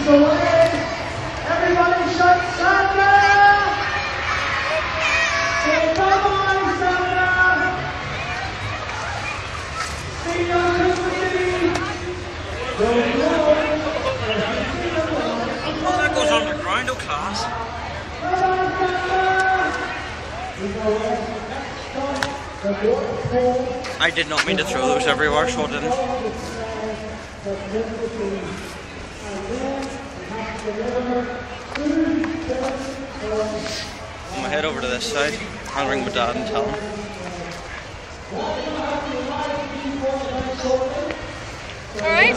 She's away. Everybody shut Sandra! Say bye-bye, Sandra! See you on! Oh, that goes underground, class. Bye-bye, Sandra! We go next stop, the North Pole. I did not mean to throw those everywhere, so I didn't. I'm gonna head over to this side. I'll ring my dad and tell him. Alright.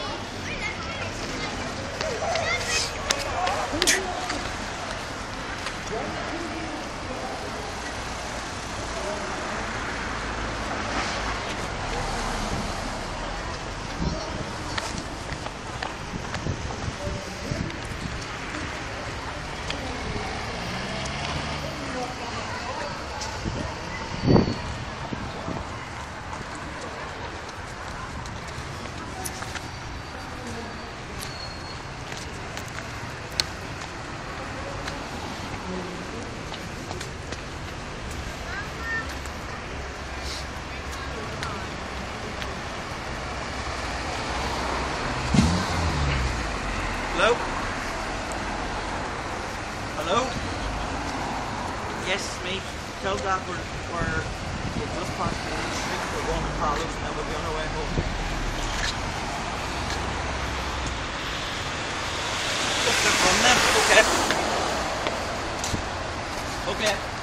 Oh, Hello? Hello? Yes, me. Tell Dad we're, we're just past the street, we're going to college and we'll be on our way home. Just okay? Okay.